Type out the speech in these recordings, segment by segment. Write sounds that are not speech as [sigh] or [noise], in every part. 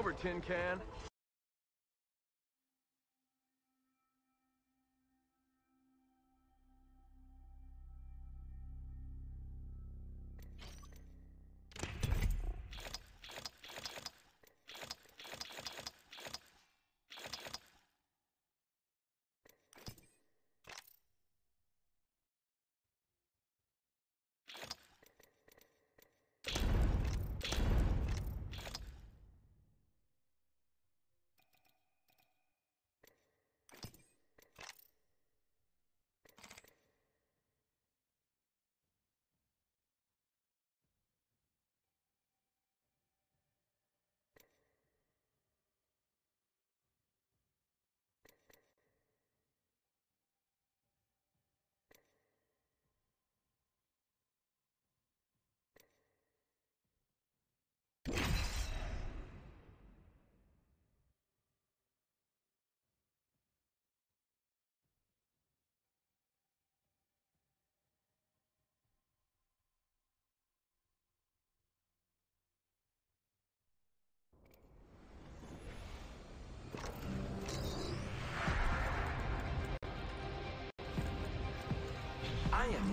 over, Tin Can.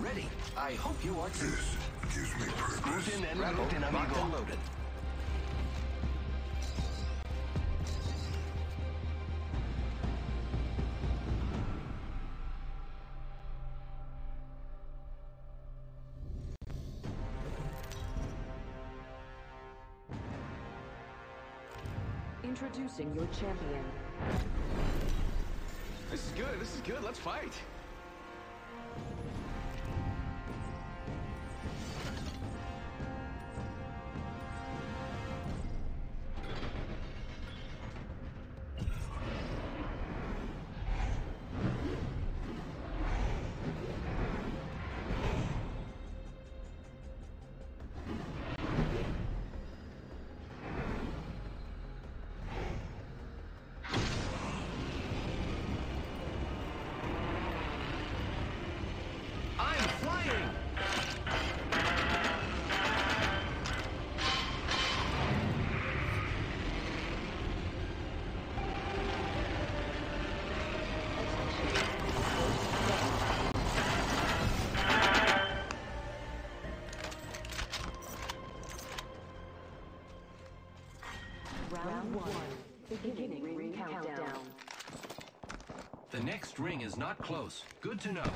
Ready. I hope you are too. This gives me purpose. Guten and Rebel, guten locked amigo. and loaded. Introducing your champion. This is good, this is good, let's fight. Round one. Beginning ring countdown. The next ring is not close. Good to know.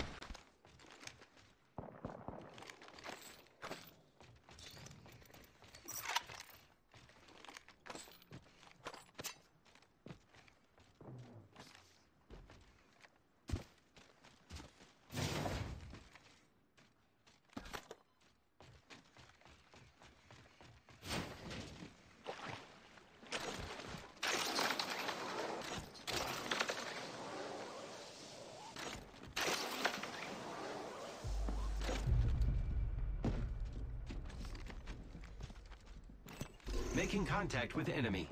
Contact with enemy.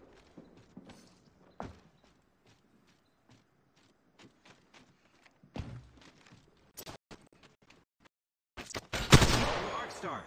Arc star.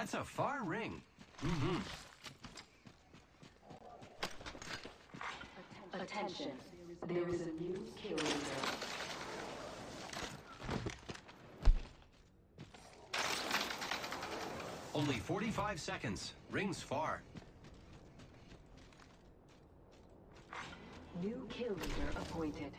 That's a far ring. Mm-hmm. Attention. There is a new kill leader. Only 45 seconds. Ring's far. New kill leader appointed.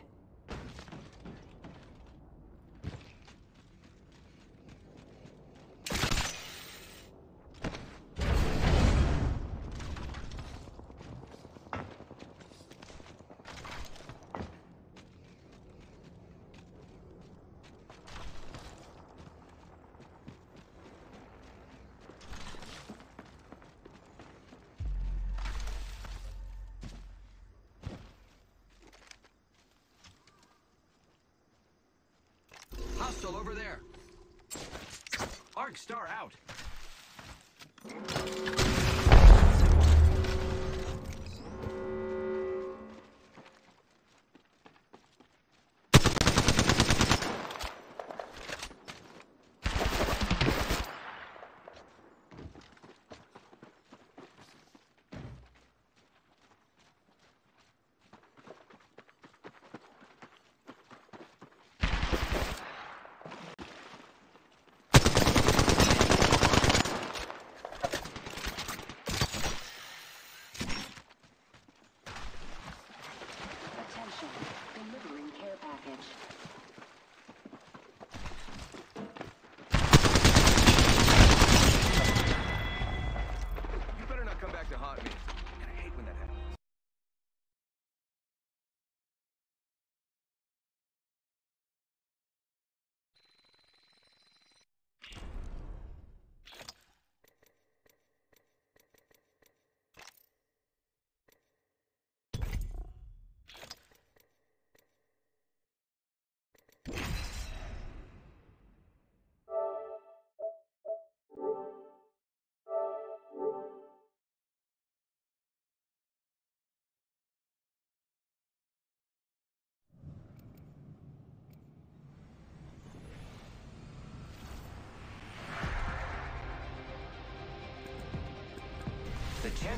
Hostile over there. Arc star out.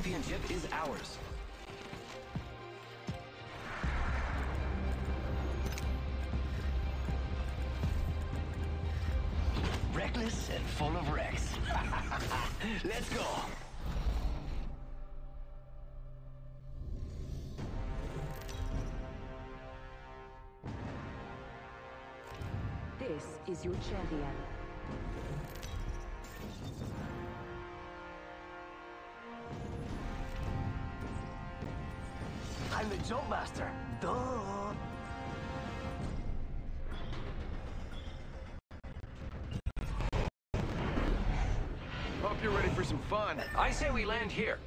Championship is ours. Reckless and full of wrecks. [laughs] Let's go. This is your champion. Ready for some fun. I say we land here.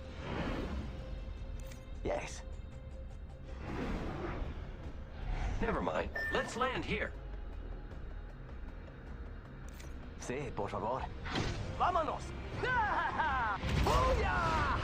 Yes. Never mind. Let's land here. Sí, por favor. ¡Vámonos! [laughs] ¡Booyah!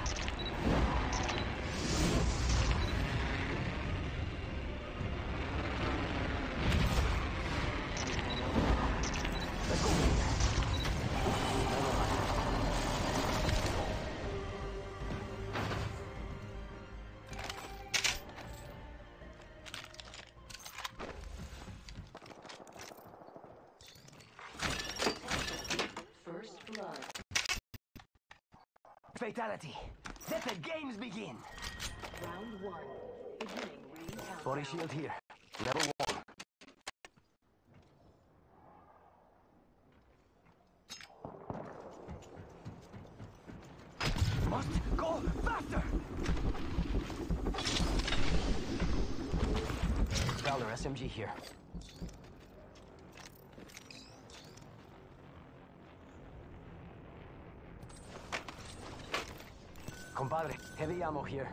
Fatality. Let the games begin. Round one. Beginning ring. Body shield here. Level one. Must go faster! Prowler SMG here. Compadre, heavy ammo here.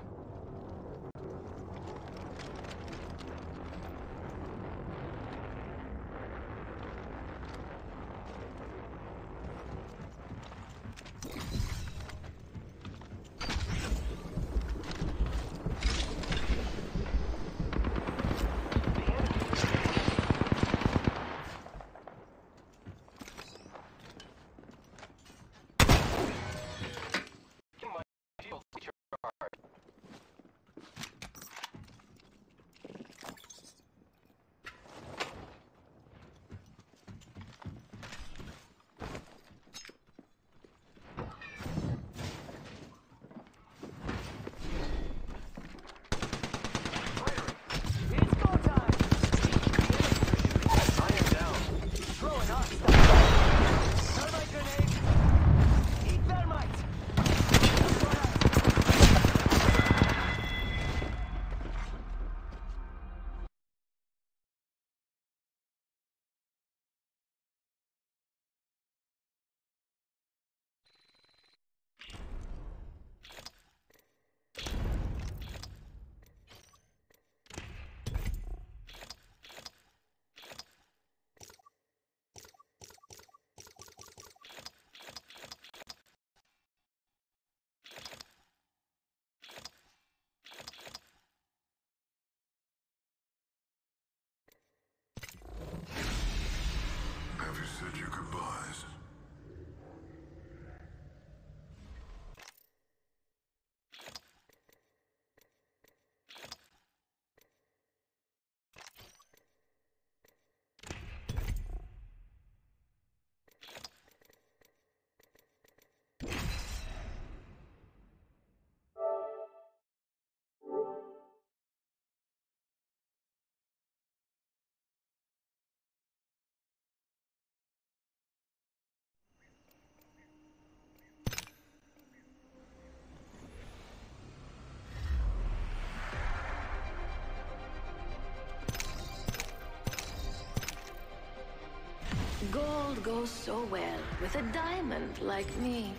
World goes so well with a diamond like me.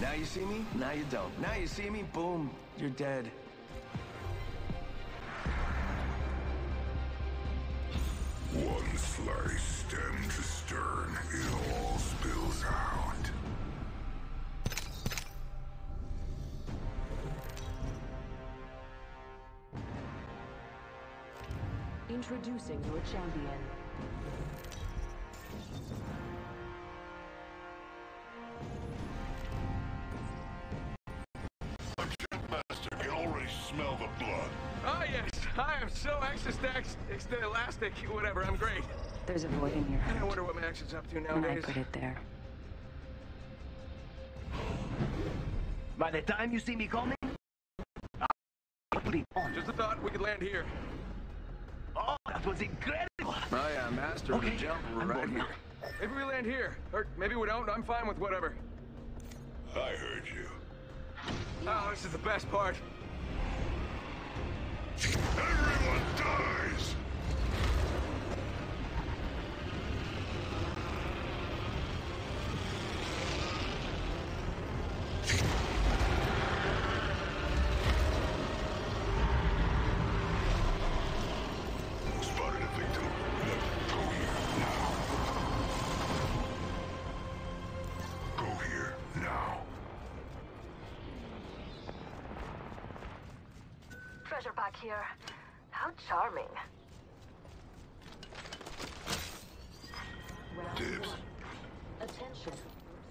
Now you see me, now you don't. Now you see me, boom, you're dead. One slice, stem to stern, it all spills out. Introducing your champion. [laughs] I am so anxious to ex- extend elastic, whatever, I'm great. There's a void in your And I wonder what my action's up to and I put it there. By the time you see me coming, I'll put it on. Just a thought we could land here. Oh, that was incredible. Oh yeah, master Okay, of the jump I'm right here. now. Maybe we land here, or maybe we don't. I'm fine with whatever. I heard you. Oh, this is the best part. Everyone dies! Here. How charming. Round Dibs. Attention.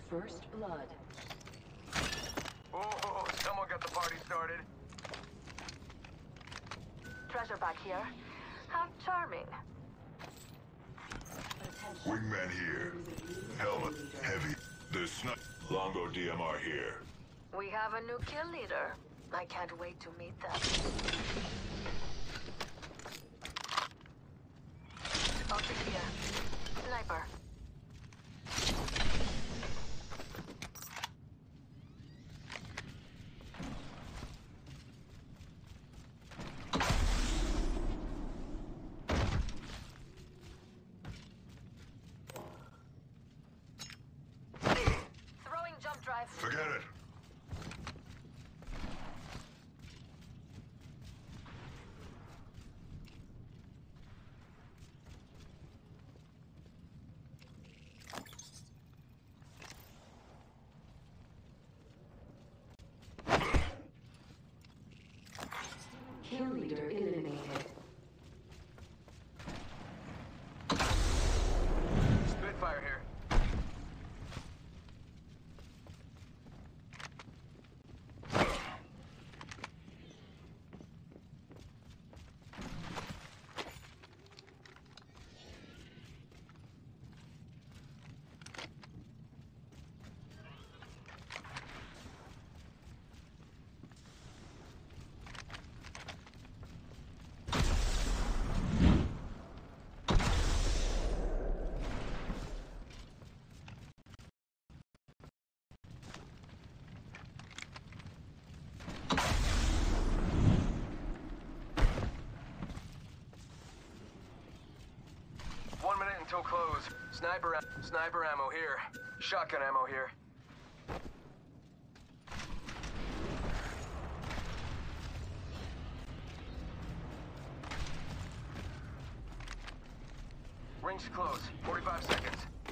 First blood. Oh, oh, oh, someone got the party started. Treasure back here. How charming. Attention. Wingman here. Helmet. Heavy. The snipe. Longbow DMR here. We have a new kill leader. I can't wait to meet them. Optic here. Sniper. Throwing jump drive. Forget it. Kill leader eliminated. Spitfire here. Until close. Sniper, sniper ammo here. Shotgun ammo here. Rings close. 45 seconds.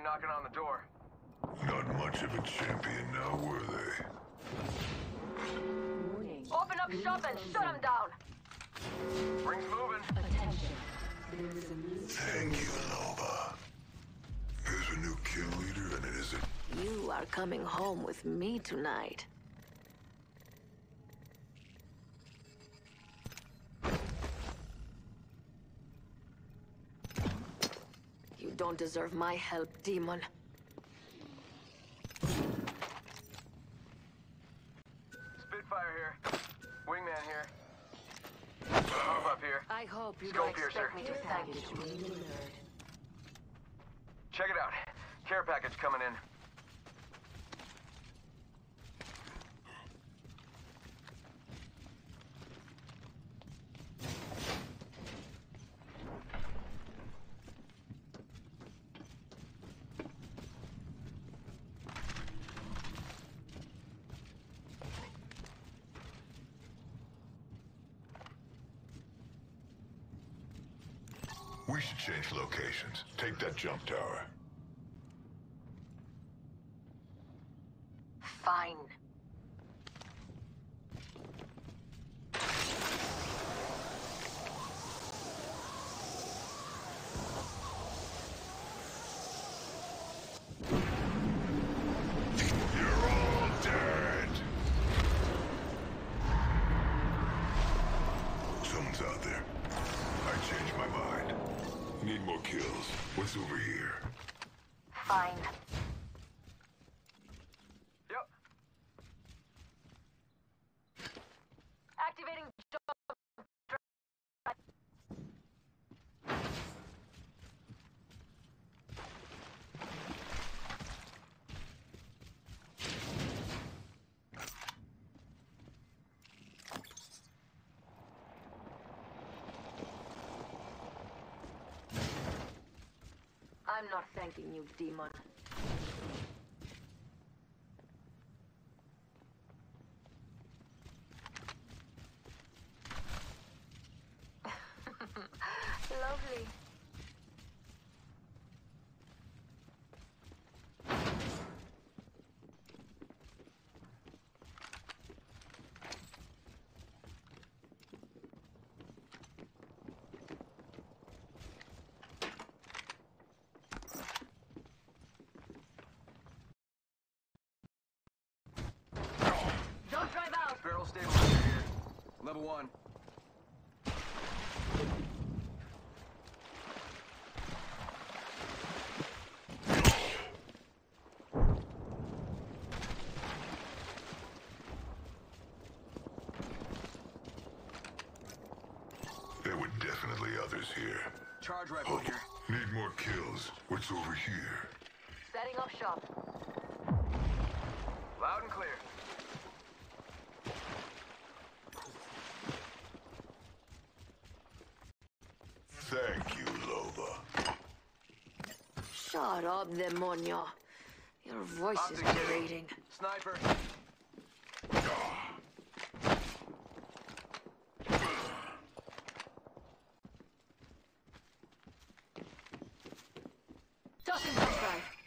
Is knocking on the door. Not much of a champion now, were they? Warning. Open up shop and shut them down. Ring's moving. Attention. There is a Thank you, Loba. There's a new kill leader, and it is a You are coming home with me tonight. Don't deserve my help, demon. Spitfire here. Wingman here. Move up here. I hope you Skull don't expect me to thank you. Check it out. Care package coming in. Change locations. Take that jump tower. Fine. You're all dead! Someone's out there. I changed my mind. Need more kills. What's over here? Fine. I'm not thanking you, demon. [laughs] Lovely. Don't drive out! Barrel stabilizer here. Level one. There were definitely others here. Charge rifle oh, here. Need more kills. What's over here? Setting up shop. Loud and clear. Thank you, Loba. Shut up, demonio. Your voice is Optics grating. Sniper. Tossing jump drive.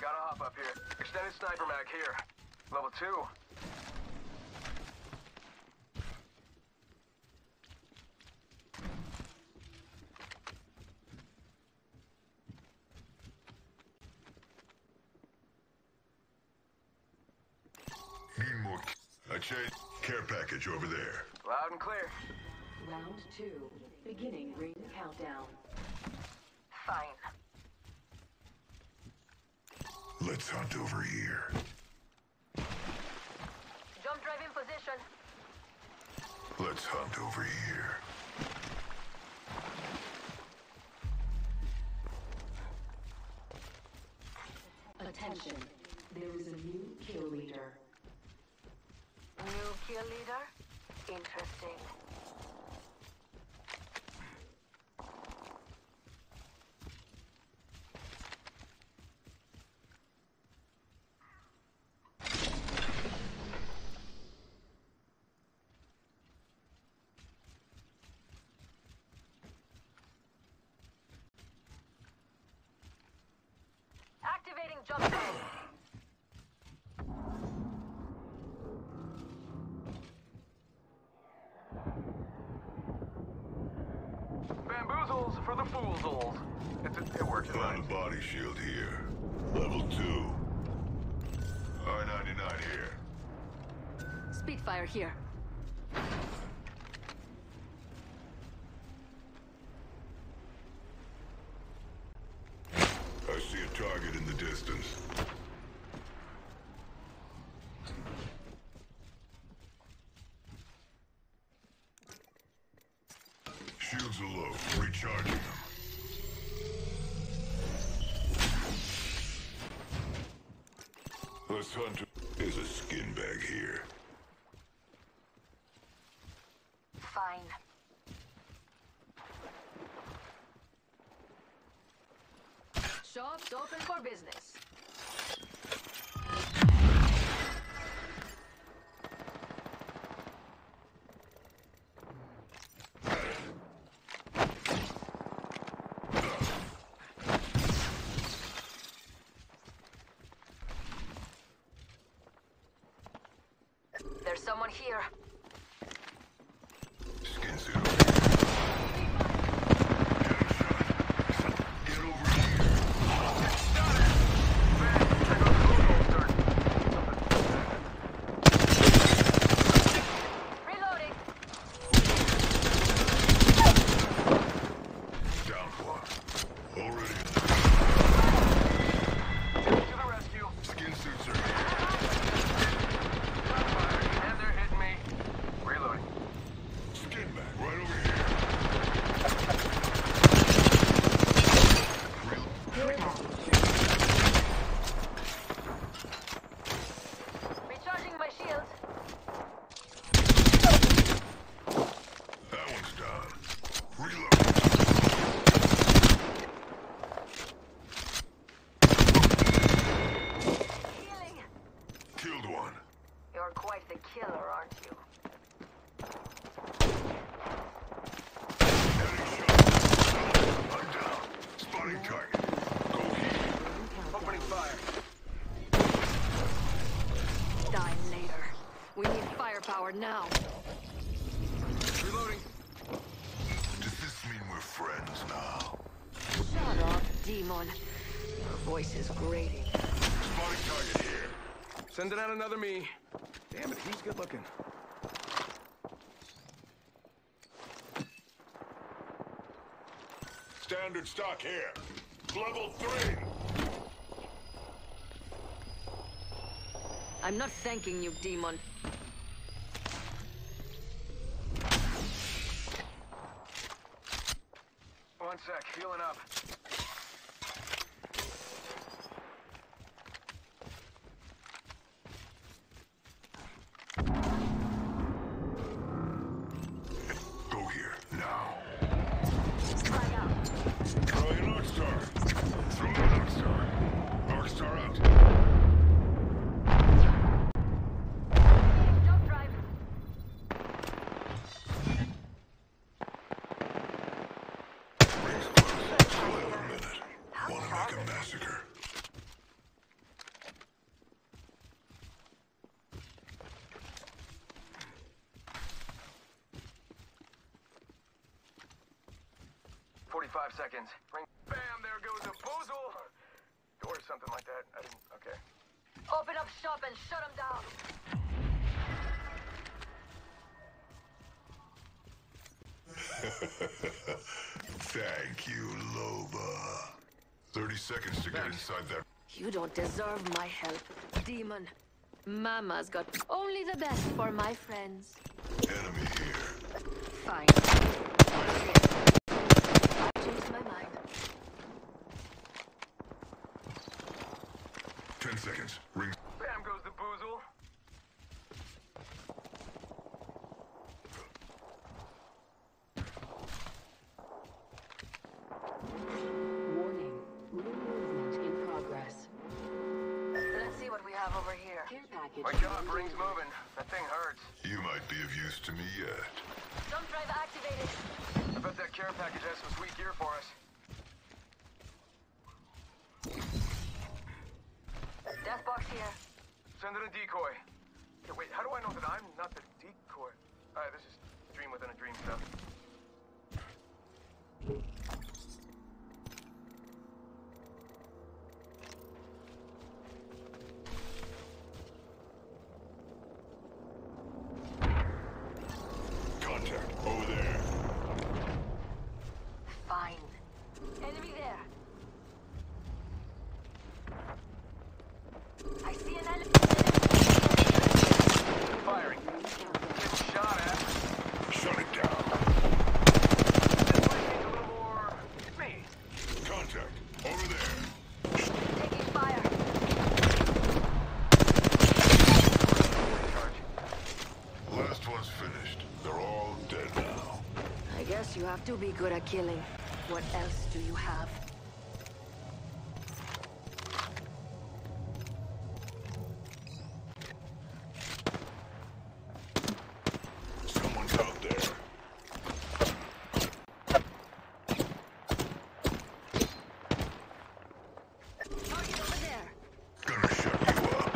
Gotta hop up here. Extended sniper mag here. Level two. Need more. ki- I changed. Care package over there. Loud and clear. Round two. Beginning ring countdown. Fine. Let's hunt over here. Jump drive in position. Let's hunt over here. Attention. There is a new kill leader. New kill leader? Interesting. Bamboozles for the foozles. It's, a it works. Find a body shield here. Level 2. R99 here. Spitfire here. Are low. Recharging them. Let's hunt. There's a skin bag here. Fine. Shops open for business. There's someone here. now. Reloading. Does this mean we're friends now? Shut up, demon. Your voice is grating. Spotted target here. Sending out another me. Damn it, he's good looking. Standard stock here. Level three. I'm not thanking you, demon. seconds. Ring. Bam! There goes a boozle! Or something like that. I didn't... Okay. Open up shop and shut them down! [laughs] Thank you, Loba. 30 seconds to Thanks. get inside there. You don't deserve my help, demon. Mama's got only the best for my friends. Enemy here. Fine. seconds. Ring. Good at killing. What else do you have? Someone's out there. Target over there. Gonna shut you up.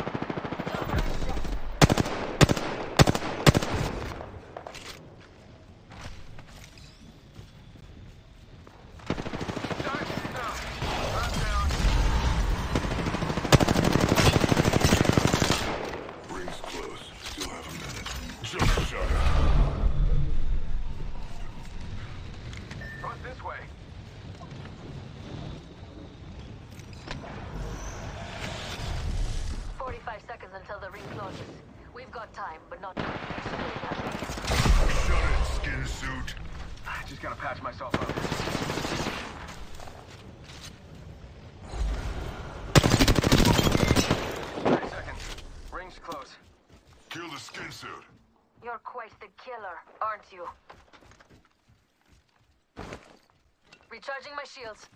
Charge. No. Drop down. Rings close. Still have a minute. Jump shot. Front this way. Forty-five seconds until the ring closes. We've got time, but not. Shut it, skin suit. I just gotta patch myself up. Thirty seconds. Ring's close. Kill the skin suit. You're quite the killer, aren't you? Recharging my shields.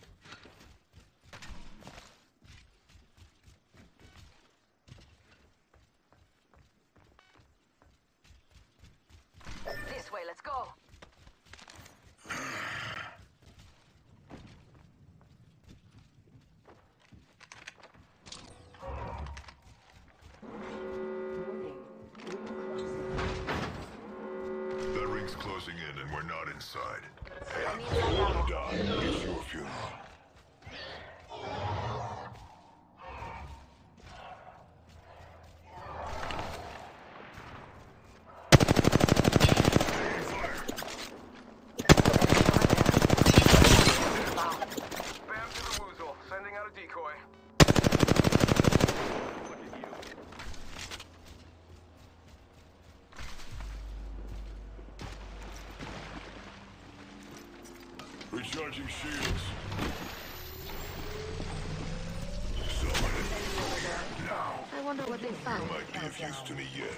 This way, let's go. Might be of use to me yet.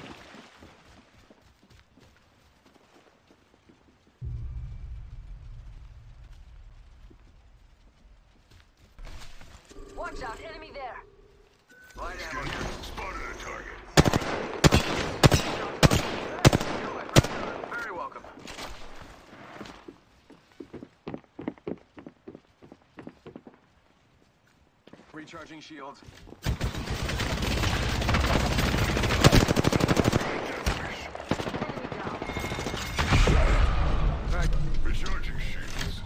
Watch out, enemy there. Light ammo. Spotted a target. You, my friend, are very welcome. Recharging shields. Enemy down. Right. Recharging shields.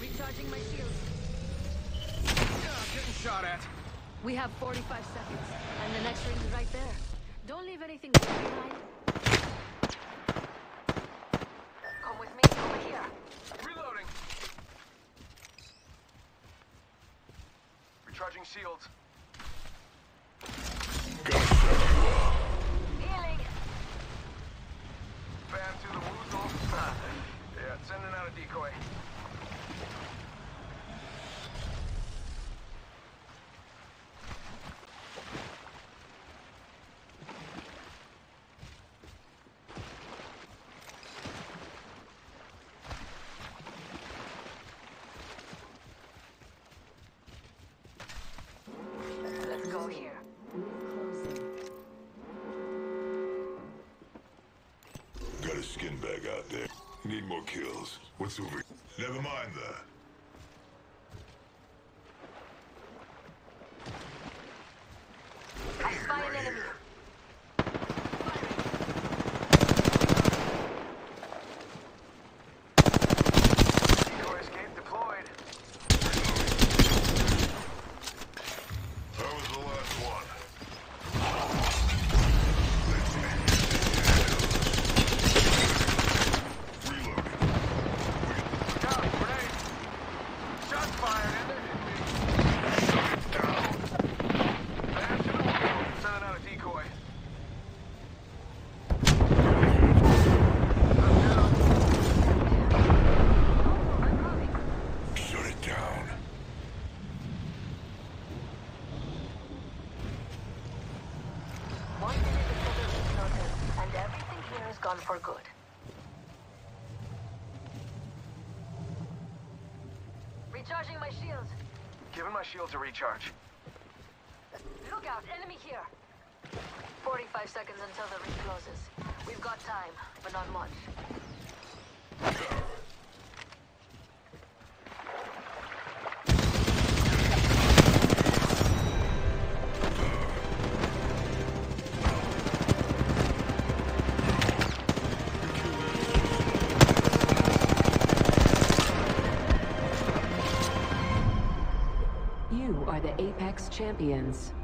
Recharging my shields. Yeah, getting shot at. We have 45 seconds, and the next ring's right there. Don't leave anything behind. Come with me, over here. Reloading. Recharging shields. Gotta shut you up. Healing. Bam to the woozle. yeah, sending out a decoy. Let's go here. Ring closing. Got a skin bag out there. Need more kills. What's over? here? Never mind that. I spy an enemy. here. Decoy escape deployed. That was the last one. Reloading. Down, grenade. Shots fired in there. Shut it down. Bam to the woozle. gone for good. Recharging my shields. Giving my shields a recharge. Look out, enemy here. 45 seconds until the ring closes. We've got time, but not much. Champions.